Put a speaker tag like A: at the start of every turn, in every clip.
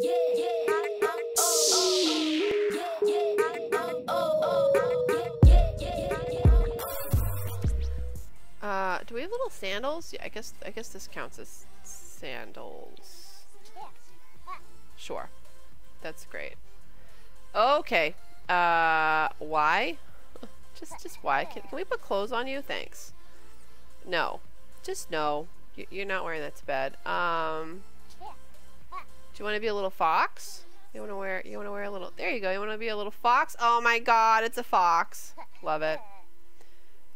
A: Uh, do we have little sandals? Yeah, I guess I guess this counts as sandals. Sure. That's great. Okay. Uh, why? just, just why? Can, can we put clothes on you? Thanks. No. Just no. You're not wearing that to bed. Um, you want to be a little fox? You want to wear, you want to wear a little, there you go. You want to be a little fox? Oh my god, it's a fox. Love it.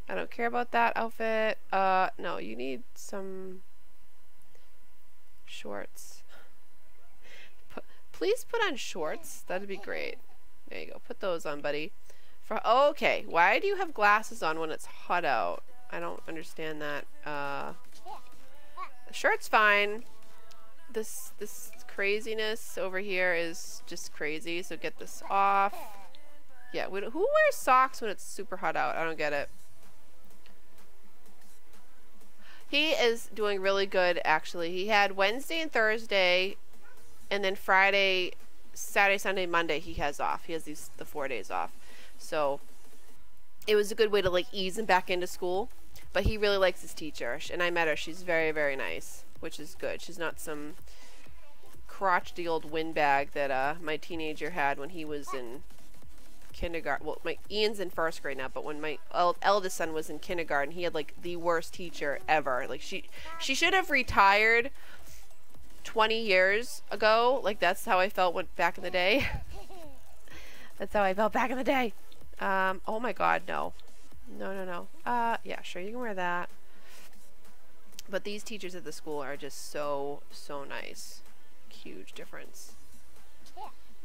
A: I don't care about that outfit. Uh, no, you need some shorts. Put, please put on shorts. That'd be great. There you go. Put those on, buddy. For okay, why do you have glasses on when it's hot out? I don't understand that. Uh, shirt's fine. This this craziness over here is just crazy. So get this off. Yeah, who wears socks when it's super hot out? I don't get it. He is doing really good, actually. He had Wednesday and Thursday, and then Friday, Saturday, Sunday, Monday, he has off. He has these the four days off. So it was a good way to like ease him back into school. But he really likes his teacher, and I met her. She's very, very nice, which is good. She's not some crotchety old windbag that uh, my teenager had when he was in kindergarten. Well, my Ian's in first grade now, but when my eldest son was in kindergarten, he had like the worst teacher ever. Like she she should have retired 20 years ago. Like that's how I felt when back in the day. that's how I felt back in the day. Um, oh my god, no. No, no, no. Uh, yeah, sure, you can wear that. But these teachers at the school are just so, so nice. Huge difference.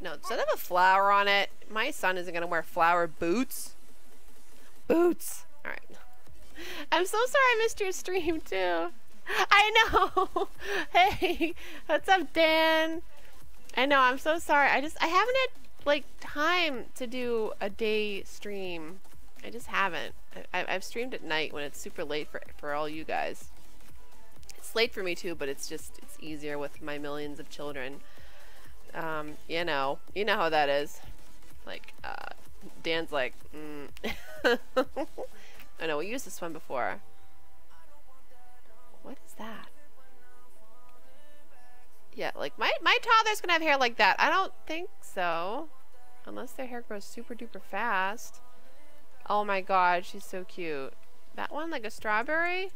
A: No, does that have a flower on it? My son isn't going to wear flower boots. Boots. All right. I'm so sorry I missed your stream, too. I know. hey, what's up, Dan? I know, I'm so sorry. I just, I haven't had, like, time to do a day stream. I just haven't. I, I've streamed at night when it's super late for, for all you guys. It's late for me, too, but it's just, easier with my millions of children um, you know, you know how that is. Like, uh, Dan's like, mm. I know, we used this one before. What is that? Yeah, like, my, my toddler's gonna have hair like that. I don't think so. Unless their hair grows super duper fast. Oh my god, she's so cute. That one, like a strawberry?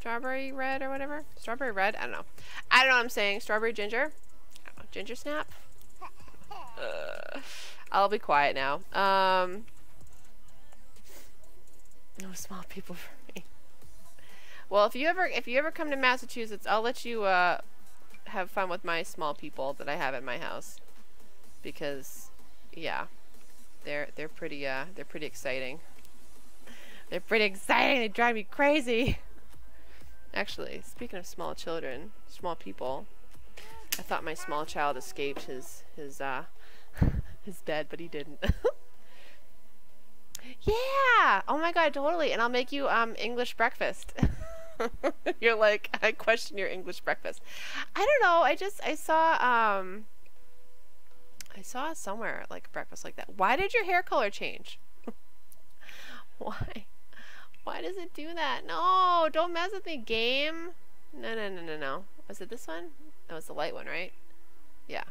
A: Strawberry red or whatever? Strawberry red? I don't know. I don't know what I'm saying. Strawberry ginger? Ginger snap? Uh, I'll be quiet now. Um, no small people for me. Well, if you ever if you ever come to Massachusetts, I'll let you uh, have fun with my small people that I have at my house. Because, yeah, they're they're pretty uh they're pretty exciting. They're pretty exciting. They drive me crazy. Actually, speaking of small children, small people, I thought my small child escaped his his uh his bed, but he didn't. yeah! Oh my god, totally. And I'll make you um English breakfast. You're like, I question your English breakfast. I don't know. I just I saw um I saw somewhere like breakfast like that. Why did your hair color change? Why? Why does it do that? No, don't mess with me, game. No, no, no, no, no. Was it this one? That was the light one, right? Yeah.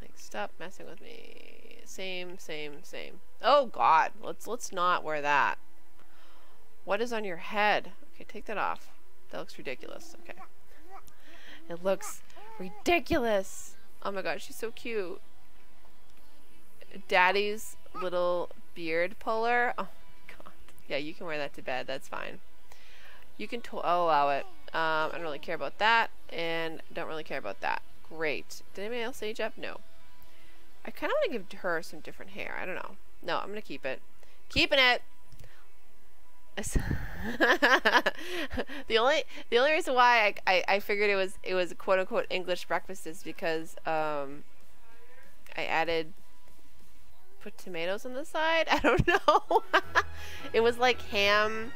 A: Like, stop messing with me. Same, same, same. Oh God, let's let's not wear that. What is on your head? Okay, take that off. That looks ridiculous. Okay. It looks ridiculous. Oh my God, she's so cute. Daddy's little beard puller. Oh. Yeah, you can wear that to bed. That's fine. You can. I'll allow it. Um, I don't really care about that, and don't really care about that. Great. Did anybody else age up? No. I kind of want to give her some different hair. I don't know. No, I'm going to keep it. Keeping it! the only the only reason why I, I, I figured it was it was quote unquote English breakfast is because um I added put tomatoes on the side. I don't know. it was like ham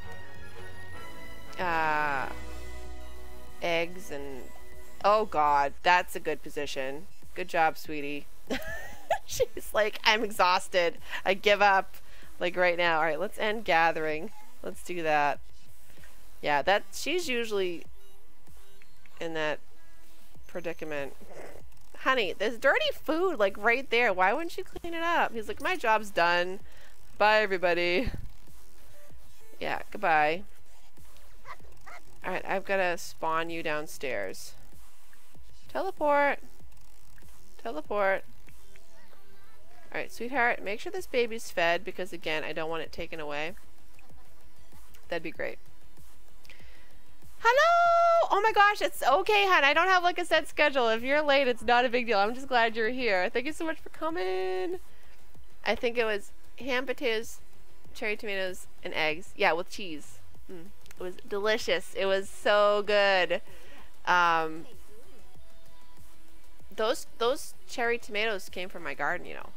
A: uh eggs and... Oh god, that's a good position. Good job, sweetie. She's like, I'm exhausted. I give up. Like right now. All right, let's end gathering. Let's do that. Yeah, that she's usually in that predicament. Honey, there's dirty food like right there. Why wouldn't you clean it up? He's like, my job's done. Bye, everybody. Yeah, goodbye. Alright, I've got to spawn you downstairs. Teleport. Teleport. Alright, sweetheart, make sure this baby's fed because, again, I don't want it taken away. That'd be great. Oh my gosh, it's okay, hon. I don't have like a set schedule. If you're late, it's not a big deal. I'm just glad you're here. Thank you so much for coming. I think it was ham, potatoes, cherry tomatoes, and eggs. Yeah, with cheese. Mm. It was delicious. It was so good. Um, those those cherry tomatoes came from my garden, you know.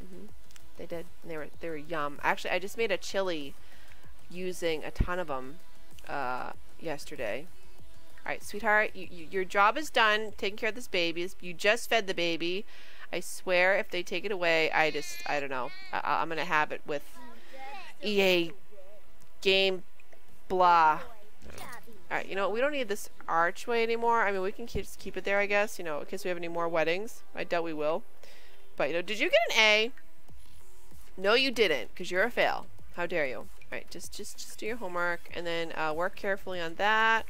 A: Mm -hmm. They did. they were they were yum. Actually, I just made a chili using a ton of them uh, yesterday. All right, sweetheart, you, you, your job is done taking care of this baby. You just fed the baby. I swear, if they take it away, I just I don't know. I, I'm gonna have it with EA game blah. Alright, you know? We don't need this archway anymore. I mean, we can keep, keep it there, I guess, you know, in case we have any more weddings. I doubt we will. But, you know, did you get an A? No, you didn't, because you're a fail. How dare you? Alright, just, just, just do your homework, and then uh, work carefully on that.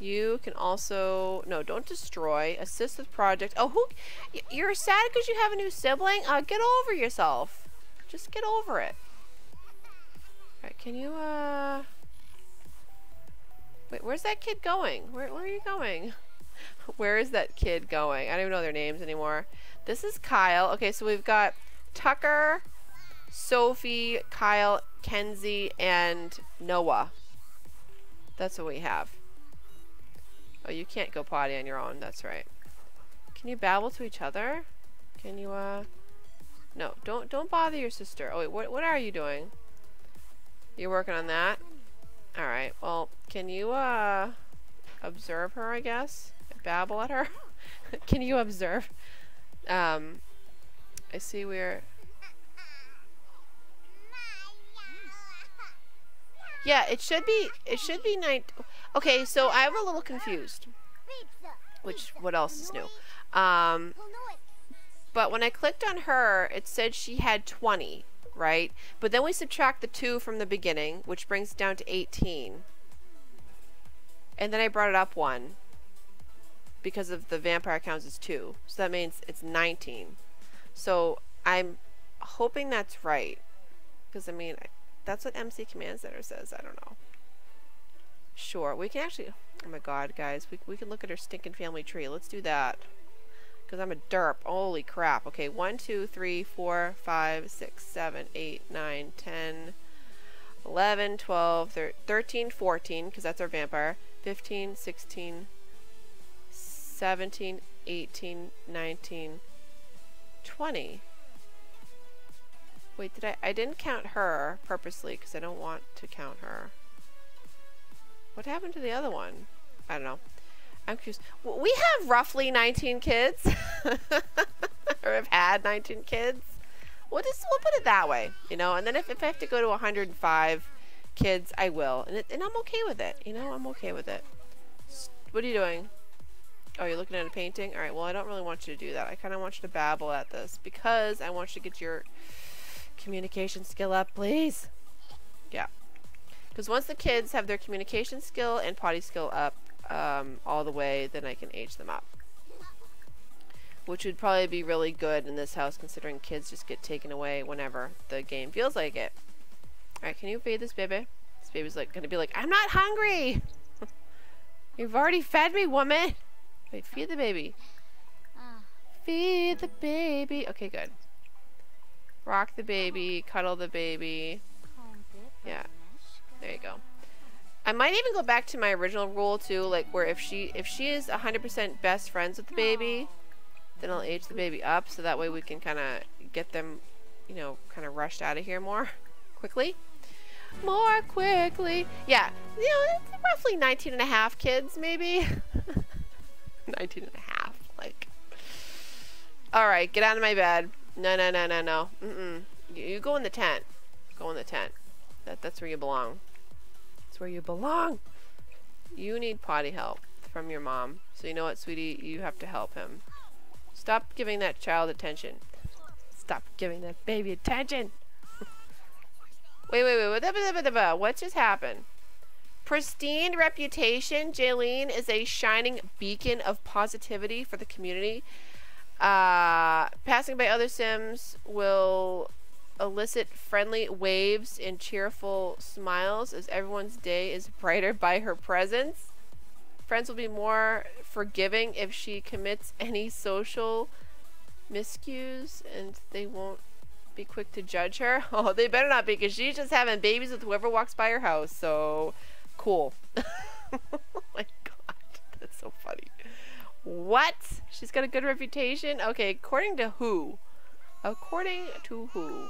A: You can also, no, don't destroy. Assist with project. Oh, who, you're sad because you have a new sibling? Uh, get over yourself. Just get over it. Alright, can you, uh... Wait, where's that kid going? Where, where are you going? where is that kid going? I don't even know their names anymore. This is Kyle. Okay, so we've got Tucker, Sophie, Kyle, Kenzie, and Noah. That's what we have. Oh, you can't go potty on your own. That's right. Can you babble to each other? Can you, uh... No, don't don't bother your sister. Oh, wait, what, what are you doing? You're working on that? Alright, well, can you, uh, observe her, I guess? Babble at her? can you observe? Um, I see we're... Yeah, it should be, it should be night... Okay, so I'm a little confused. Which, what else is new? Um, but when I clicked on her, it said she had 20 right? But then we subtract the 2 from the beginning, which brings it down to 18. And then I brought it up 1 because of the vampire counts as 2. So that means it's 19. So I'm hoping that's right. Because, I mean, that's what MC Command Center says. I don't know. Sure, we can actually... Oh my god, guys. We, we can look at our stinking family tree. Let's do that. Because I'm a derp. Holy crap. Okay, 1, 2, 3, 4, 5, 6, 7, 8, 9, 10, 11, 12, 13, 14, because that's our vampire. 15, 16, 17, 18, 19, 20. Wait, did I? I didn't count her purposely because I don't want to count her. What happened to the other one? I don't know. I'm confused. We have roughly 19 kids. or have had 19 kids. We'll just, we'll put it that way, you know? And then if, if I have to go to 105 kids, I will. And, it, and I'm okay with it, you know? I'm okay with it. What are you doing? Oh, you're looking at a painting? Alright, well, I don't really want you to do that. I kind of want you to babble at this because I want you to get your communication skill up, please. Yeah. Because once the kids have their communication skill and potty skill up, um, all the way, then I can age them up. Which would probably be really good in this house considering kids just get taken away whenever the game feels like it. Alright, can you feed this baby? This baby's like gonna be like, I'm not hungry! You've already fed me, woman! Wait, feed the baby. Feed the baby. Okay, good. Rock the baby, cuddle the baby. Yeah. There you go. I might even go back to my original rule too, like where if she if she is 100% best friends with the baby, then I'll age the baby up so that way we can kind of get them, you know, kind of rushed out of here more quickly. More quickly. Yeah, you know, roughly 19 and a half kids maybe. 19 and a half, like All right, get out of my bed. No, no, no, no, no. Mm-mm. You, you go in the tent. Go in the tent. That that's where you belong. That's where you belong. You need potty help from your mom. So you know what, sweetie? You have to help him. Stop giving that child attention. Stop giving that baby attention. wait, wait, wait. What just happened? Pristine reputation. Jaylene is a shining beacon of positivity for the community. Uh, passing by other Sims will elicit friendly waves and cheerful smiles as everyone's day is brighter by her presence. Friends will be more forgiving if she commits any social miscues and they won't be quick to judge her. Oh, they better not be because she's just having babies with whoever walks by her house. So cool. oh my god, that's so funny. What? She's got a good reputation? Okay, according to who? According to who?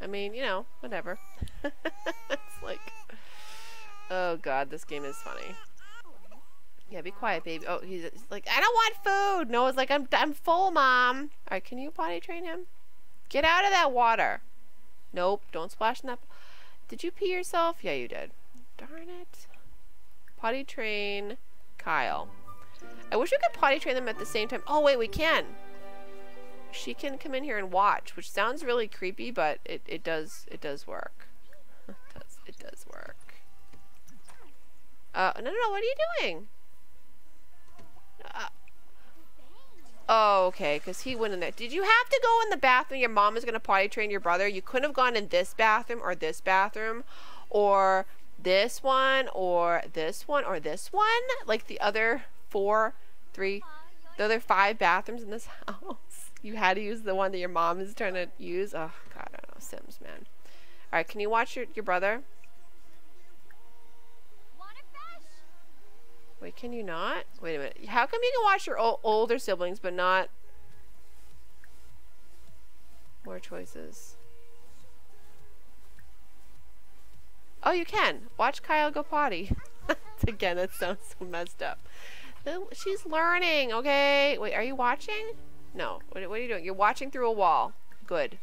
A: I mean, you know, whatever. it's like, oh god, this game is funny. Yeah, be quiet, baby. Oh, he's, like, I don't want food. Noah's like, I'm, I'm full, mom. All right, can you potty train him? Get out of that water. Nope, don't splash in that. Did you pee yourself? Yeah, you did. Darn it. Potty train Kyle. I wish we could potty train them at the same time. Oh, wait, we can. She can come in here and watch, which sounds really creepy, but it, it does it does work. it does it does work. Uh, no, no, no, what are you doing? Uh, oh, okay, because he went in there. Did you have to go in the bathroom? Your mom is going to potty train your brother. You couldn't have gone in this bathroom or this bathroom or this one or this one or this one. Like the other four, three, Though there are five bathrooms in this house. You had to use the one that your mom is trying to use. Oh, God, I don't know. Sims, man. All right, can you watch your, your brother? Wait, can you not? Wait a minute. How come you can watch your older siblings but not... More choices. Oh, you can. Watch Kyle go potty. Again, that sounds so messed up. She's learning, okay? Wait, are you watching? No. What, what are you doing? You're watching through a wall. Good.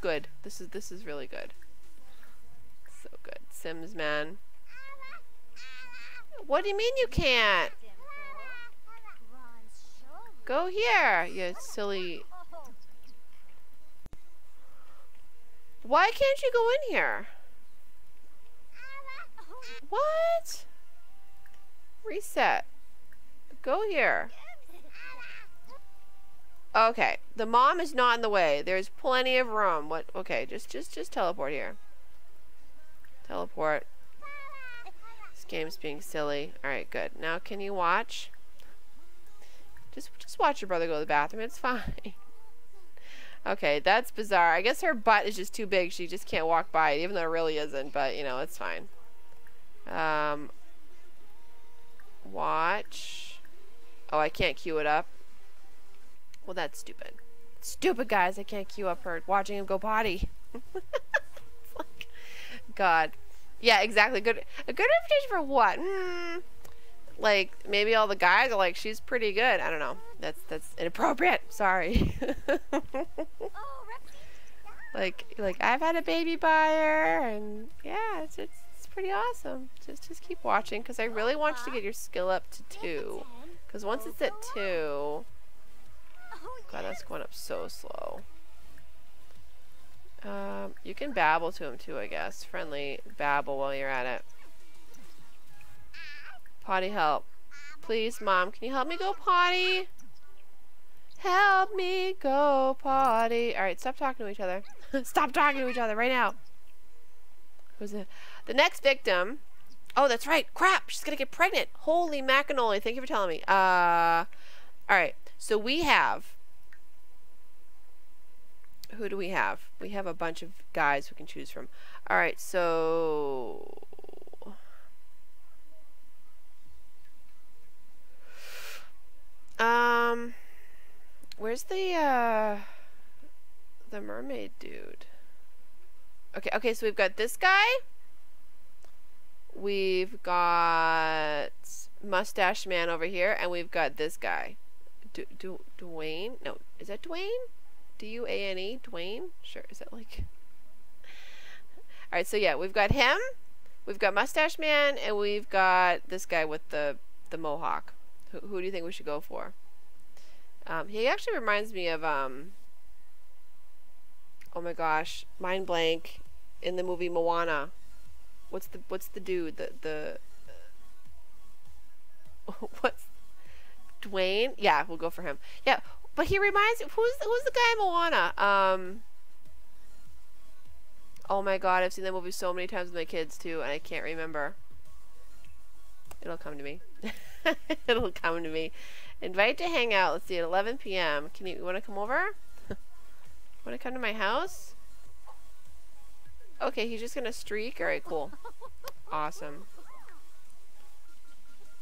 A: Good. This is this is really good. So good. Sims, man. What do you mean you can't? Go here, you silly... Why can't you go in here? What? Reset. Go here. Okay, the mom is not in the way. There's plenty of room. What? Okay, just just just teleport here. Teleport. This game's being silly. All right, good. Now can you watch? Just just watch your brother go to the bathroom. It's fine. okay, that's bizarre. I guess her butt is just too big. She just can't walk by it, even though it really isn't. But you know, it's fine. Um, watch. Oh, I can't queue it up. Well, that's stupid. Stupid guys, I can't queue up her watching him go potty. God. Yeah, exactly. Good. A good reputation for what? Mm, like maybe all the guys are like, she's pretty good. I don't know. That's that's inappropriate. Sorry. like like I've had a baby by her, and yeah, it's it's, it's pretty awesome. Just just keep watching because I really want you to get your skill up to two. Because once it's at two, God, that's going up so slow. Um, you can babble to him too, I guess. Friendly babble while you're at it. Potty help. Please, Mom, can you help me go potty? Help me go potty. Alright, stop talking to each other. stop talking to each other right now. Who's it? The next victim. Oh, that's right. Crap, she's gonna get pregnant. Holy macanoli. Thank you for telling me. Uh, alright, so we have who do we have? We have a bunch of guys we can choose from. Alright, so... Um... Where's the, uh... The mermaid dude? Okay, okay, so we've got this guy. We've got Mustache Man over here, and we've got this guy. Du du Dwayne? No, is that Dwayne? D-U-A-N-E? Dwayne? Sure, is that like... Alright, so yeah, we've got him, we've got Mustache Man, and we've got this guy with the, the mohawk. Who, who do you think we should go for? Um, he actually reminds me of, um... Oh my gosh, mind blank in the movie Moana. What's the what's the dude? The the what's Dwayne? Yeah, we'll go for him. Yeah, but he reminds who's who's the guy in Moana? Um. Oh my god, I've seen that movie so many times with my kids too, and I can't remember. It'll come to me. It'll come to me. Invite to hang out. Let's see at 11 p.m. Can you, you want to come over? want to come to my house? Okay, he's just gonna streak. Alright, cool. Awesome.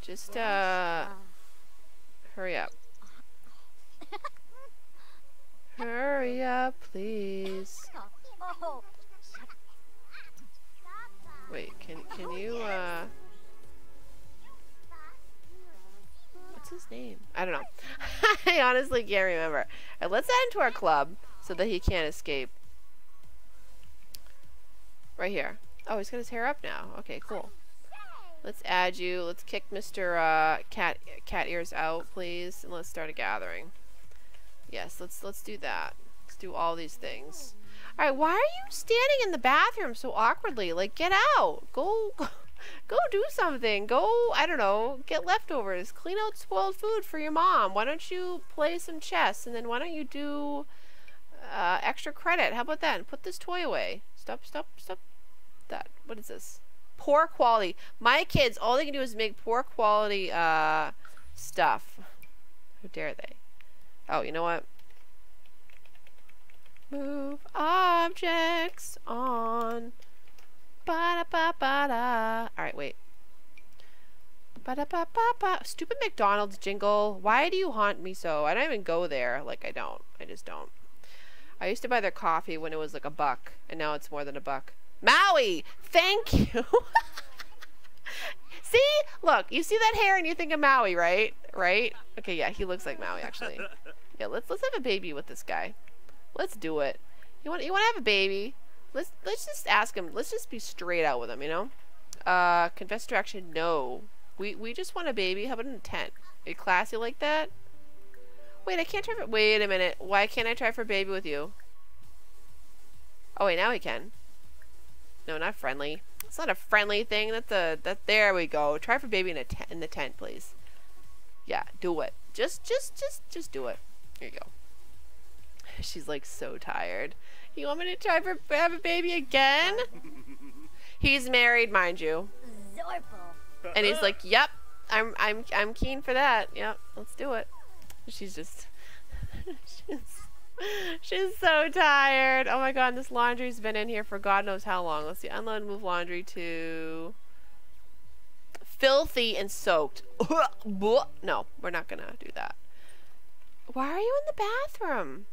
A: Just, uh... Hurry up. Hurry up, please. Wait, can can you, uh... What's his name? I don't know. I honestly can't remember. Right, let's add him to our club so that he can't escape. Right here. Oh, he's got his hair up now. Okay, cool. Let's add you. Let's kick Mr. Uh, cat cat ears out, please, and let's start a gathering. Yes, let's let's do that. Let's do all these things. All right, why are you standing in the bathroom so awkwardly? Like, get out. Go, go do something. Go, I don't know, get leftovers. Clean out spoiled food for your mom. Why don't you play some chess, and then why don't you do uh, extra credit? How about that? And put this toy away. Stop, stop, stop. That. What is this? Poor quality. My kids, all they can do is make poor quality uh, stuff. How dare they? Oh, you know what? Move objects on. Ba da ba ba da. Alright, wait. Ba da ba ba ba. Stupid McDonald's jingle. Why do you haunt me so? I don't even go there. Like, I don't. I just don't. I used to buy their coffee when it was like a buck, and now it's more than a buck. Maui! Thank you! See? Look, you see that hair and you think of Maui, right? Right? Okay, yeah, he looks like Maui actually. Yeah, let's let's have a baby with this guy. Let's do it. You want you want to have a baby? Let's let's just ask him. Let's just be straight out with him, you know? Uh, confess attraction, no. We we just want a baby. How about an intent? Are you classy like that? Wait, I can't try for- Wait a minute. Why can't I try for baby with you? Oh, wait, now I can. No, not friendly. It's not a friendly thing. That's a- that- There we go. Try for baby in, a in the tent, please. Yeah, do it. Just, just, just, just do it. Here you go. She's like so tired. You want me to try for have a baby again? He's married, mind you. Zorpo. And he's like, "Yep, I'm I'm I'm keen for that. Yep, let's do it." She's just she's she's so tired. Oh my god, this laundry's been in here for God knows how long. Let's see, unload and move laundry to filthy and soaked. No, we're not gonna do that. Why are you in the bathroom?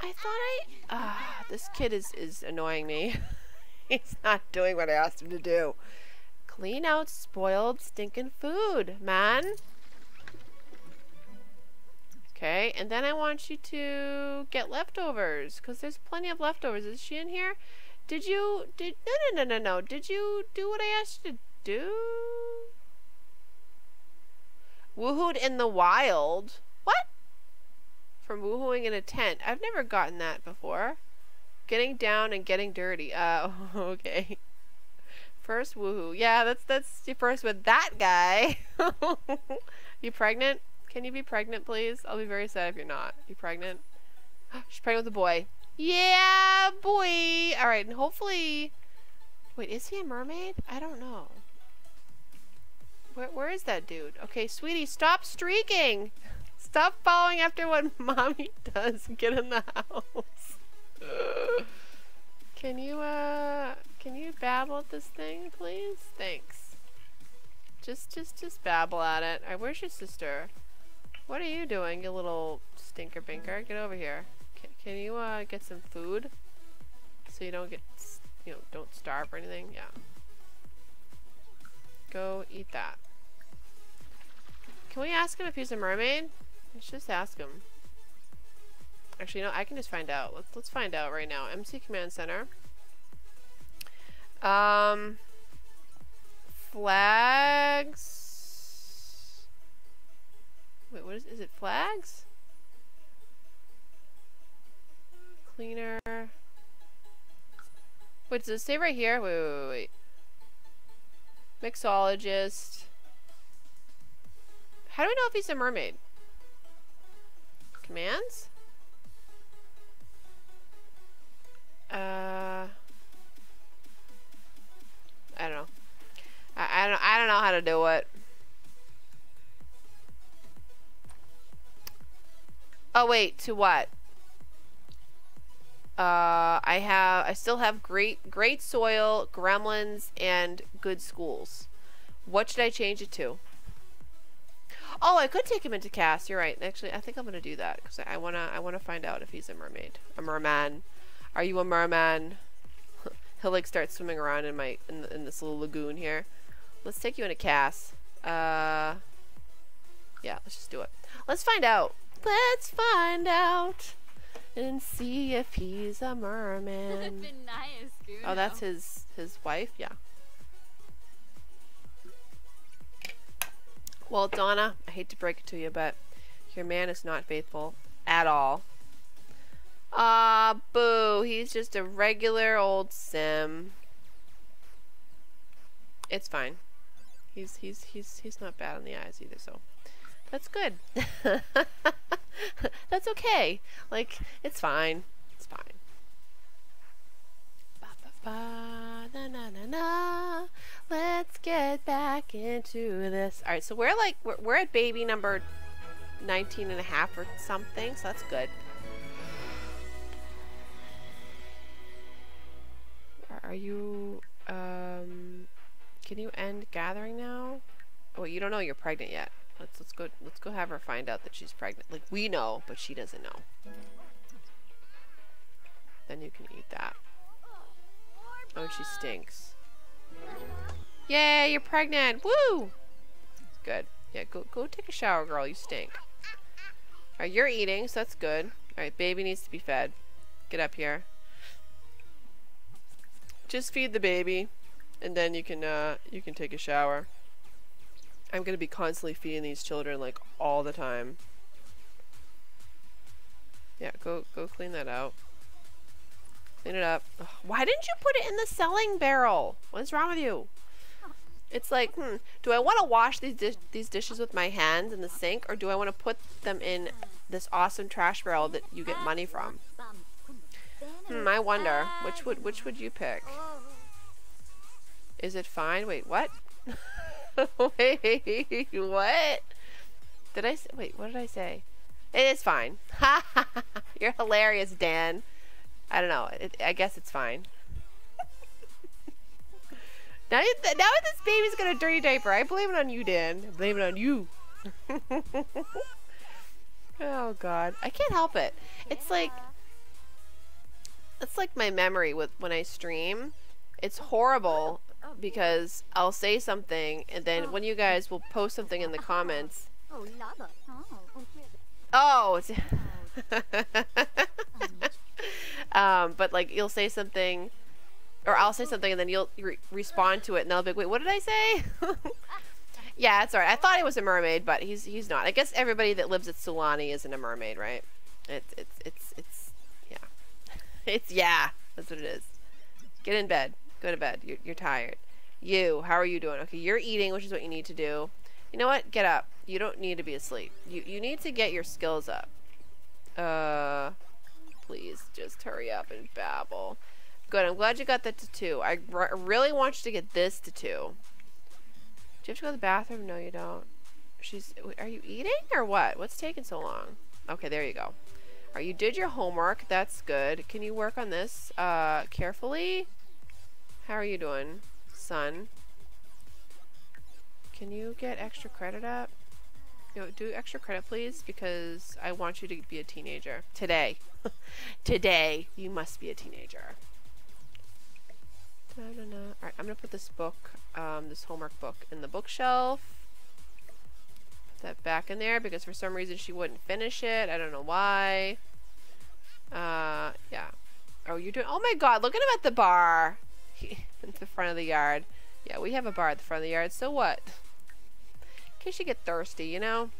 A: I thought I... Ah, this kid is, is annoying me. He's not doing what I asked him to do. Clean out spoiled, stinking food, man. Okay, and then I want you to get leftovers, because there's plenty of leftovers. Is she in here? Did you... Did No, no, no, no, no. Did you do what I asked you to do? Woohooed in the wild? What? From woohooing in a tent. I've never gotten that before. Getting down and getting dirty. Uh, okay. First woohoo. Yeah, that's that's your first with that guy. you pregnant? Can you be pregnant, please? I'll be very sad if you're not. You pregnant? She's pregnant with a boy. Yeah, boy. All right, and hopefully... Wait, is he a mermaid? I don't know. Where, where is that dude? Okay, sweetie, stop streaking. Stop following after what mommy does. Get in the house. can you, uh, can you babble at this thing, please? Thanks. Just, just, just babble at it. Right, where's your sister? What are you doing, you little stinker binker? Get over here. Can, you, uh, get some food? So you don't get, you know, don't starve or anything? Yeah. Go eat that. Can we ask him if he's a mermaid? Let's just ask him. Actually, no, I can just find out. Let's let's find out right now. MC Command Center. Um, flags. Wait, what is? Is it flags? Cleaner. Wait, does it say right here? Wait, wait, wait, wait. Mixologist. How do we know if he's a mermaid? Commands? Uh, I don't know. I, I don't. I don't know how to do it. Oh wait, to what? Uh, I have. I still have great, great soil, gremlins, and good schools. What should I change it to? Oh, I could take him into CAS. You're right. Actually, I think I'm gonna do that because I wanna. I wanna find out if he's a mermaid, a merman. Are you a merman? He'll like start swimming around in my in, in this little lagoon here. Let's take you into CAS. Uh, yeah, let's just do it. Let's find out. Let's find out and see if he's a merman. oh, that's his his wife. Yeah. Well, Donna, I hate to break it to you, but your man is not faithful at all. Ah, boo. He's just a regular old sim. It's fine. He's he's he's he's not bad in the eyes either, so that's good. that's okay. Like it's fine. It's fine. Ba, ba, ba, na, na, na, na. Let's get back into this. All right, so we're like we're, we're at baby number 19 and a half or something, so that's good. Are you, um, can you end gathering now? Oh, you don't know you're pregnant yet. Let's let's go let's go have her find out that she's pregnant. Like we know, but she doesn't know. Then you can eat that. Oh, she stinks. Yay, you're pregnant. Woo! Good. Yeah, go go take a shower, girl. You stink. Alright, you're eating, so that's good. Alright, baby needs to be fed. Get up here. Just feed the baby, and then you can uh, you can take a shower. I'm gonna be constantly feeding these children like all the time. Yeah, go go clean that out. Clean it up. Ugh, why didn't you put it in the selling barrel? What's wrong with you? It's like, hmm, do I want to wash these di these dishes with my hands in the sink, or do I want to put them in this awesome trash barrel that you get money from? Hmm, I wonder. Which would which would you pick? Is it fine? Wait, what? wait, what? Did I say, wait, what did I say? It is fine. You're hilarious, Dan. I don't know. It, I guess it's fine. now, now this baby's got a dirty diaper. I blame it on you, Dan. I blame it on you. oh, God. I can't help it. It's like it's like my memory with when I stream. It's horrible because I'll say something and then when you guys will post something in the comments. Oh, um, but like you'll say something, or I'll say something and then you'll re respond to it and they'll be like, "Wait, what did I say?" yeah, it's alright. I thought he was a mermaid, but he's he's not. I guess everybody that lives at Sulani isn't a mermaid, right? It's it's it's it's yeah. it's yeah. That's what it is. Get in bed. Go to bed. You're, you're tired. You, how are you doing? Okay, you're eating, which is what you need to do. You know what? Get up. You don't need to be asleep. You you need to get your skills up. Uh, please just hurry up and babble. Good. I'm glad you got that to two. I really want you to get this to two. Do you have to go to the bathroom? No, you don't. She's. Are you eating or what? What's taking so long? Okay, there you go. Alright, you did your homework. That's good. Can you work on this uh, carefully? How are you doing, son? Can you get extra credit up? Do extra credit, please, because I want you to be a teenager. Today. Today, you must be a teenager. Alright, I'm going to put this book, um, this homework book, in the bookshelf. Put that back in there because for some reason she wouldn't finish it. I don't know why. Uh, yeah. Oh, you're doing. Oh my God! Look at him at the bar. at the front of the yard. Yeah, we have a bar at the front of the yard. So what? In case you get thirsty, you know.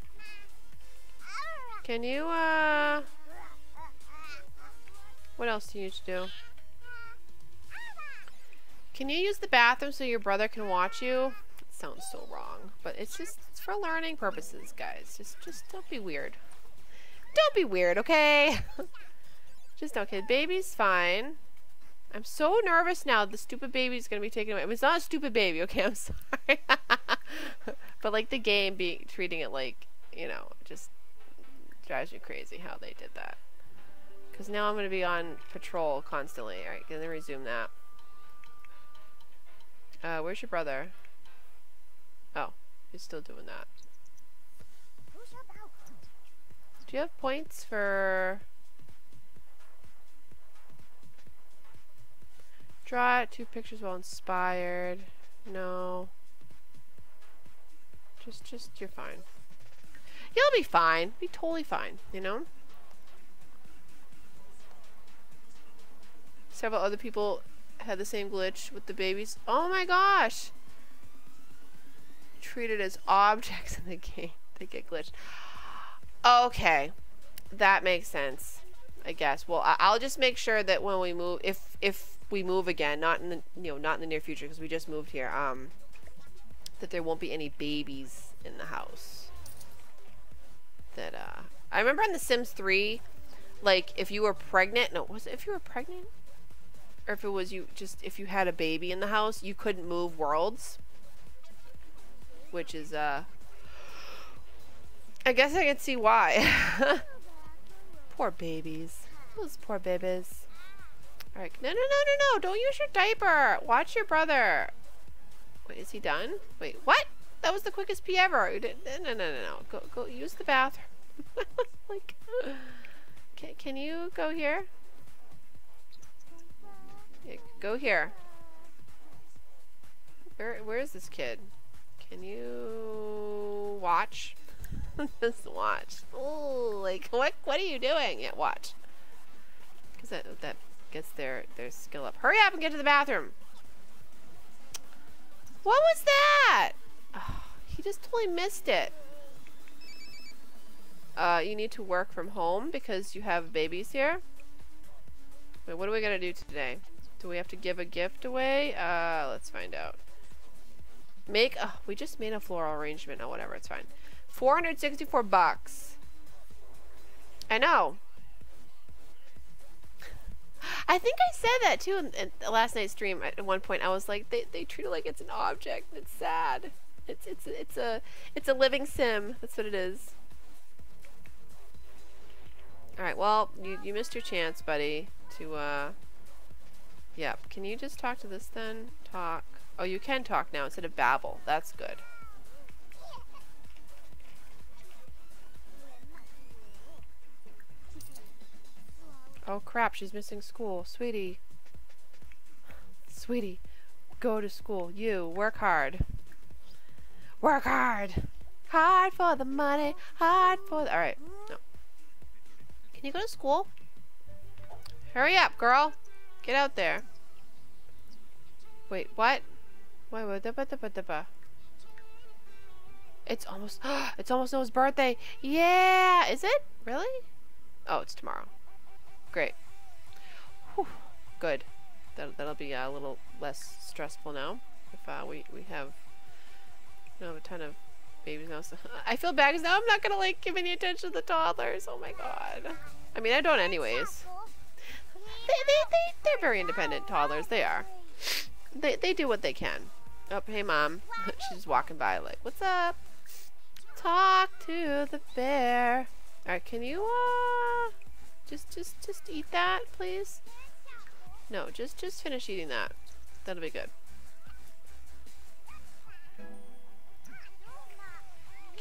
A: Can you uh? What else do you need to do? Can you use the bathroom so your brother can watch you? It sounds so wrong, but it's just it's for learning purposes, guys. Just just don't be weird. Don't be weird, okay? just okay. Baby's fine. I'm so nervous now. The stupid baby's gonna be taken away. I mean, it's not a stupid baby, okay? I'm sorry. but like the game being treating it like you know just drives me crazy how they did that. Because now I'm gonna be on patrol constantly. All right, gonna resume that. Uh, where's your brother? Oh, he's still doing that. Do you have points for... Draw two pictures while inspired. No. Just, just, you're fine. You'll be fine. Be totally fine, you know? Several other people had the same glitch with the babies. Oh my gosh! Treated as objects in the game. They get glitched. Okay. That makes sense. I guess. Well, I'll just make sure that when we move, if if we move again, not in the you know not in the near future because we just moved here, um, that there won't be any babies in the house. That uh, I remember in The Sims 3, like if you were pregnant, no, was it if you were pregnant? or if it was you just if you had a baby in the house, you couldn't move worlds. Which is uh I guess I can see why. poor babies. Those poor babies. Alright, no no no no no, don't use your diaper. Watch your brother. Wait, is he done? Wait, what? That was the quickest pee ever. No no no no no. Go go use the bathroom. like can, can you go here? Yeah, Go here. Where where is this kid? Can you watch? Just watch. Oh, like what what are you doing? Yeah, watch. Cause that that gets their their skill up. Hurry up and get to the bathroom. What was that? Oh, he just totally missed it. Uh, you need to work from home because you have babies here. Wait, what are we gonna do today? Do we have to give a gift away? Uh, let's find out. Make, oh, we just made a floral arrangement. Oh, whatever, it's fine. 464 bucks. I know. I think I said that too in, in last night's stream at one point. I was like, they, they treat it like it's an object. It's sad. It's, it's, it's a, it's a living sim. That's what it is. Alright, well, you, you missed your chance, buddy, to, uh, Yep. Can you just talk to this then? Talk. Oh, you can talk now instead of babble. That's good. Crap, she's missing school. Sweetie. Sweetie, go to school. You, work hard. Work hard! Hard for the money, hard for the... Alright, no. Can you go to school? Hurry up, girl! Get out there. Wait, what? Wait, wait, da -ba -da -ba. It's almost, it's almost Noah's birthday. Yeah, is it? Really? Oh, it's tomorrow. Great. Good. That'll, that'll be a little less stressful now. If uh, we, we have, know, a ton of babies now. So I feel bad because now I'm not going to like give any attention to the toddlers. Oh my god. I mean, I don't anyways. They, they, they, they're very independent toddlers. They are. They, they do what they can. Oh, hey, Mom. She's walking by like, what's up? Talk to the bear. Alright, can you, uh... Just, just, just eat that, please? No, just, just finish eating that. That'll be good.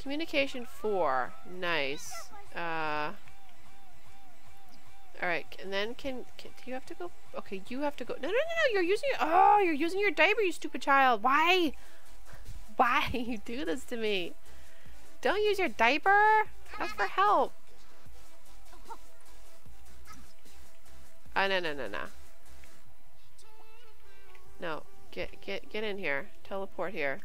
A: Communication 4. Nice. Uh... Alright, and then can, can, do you have to go? Okay, you have to go. No, no, no, no, you're using, oh, you're using your diaper, you stupid child. Why? Why you do this to me? Don't use your diaper. Ask for help. Oh, no, no, no, no. No, get, get, get in here. Teleport here.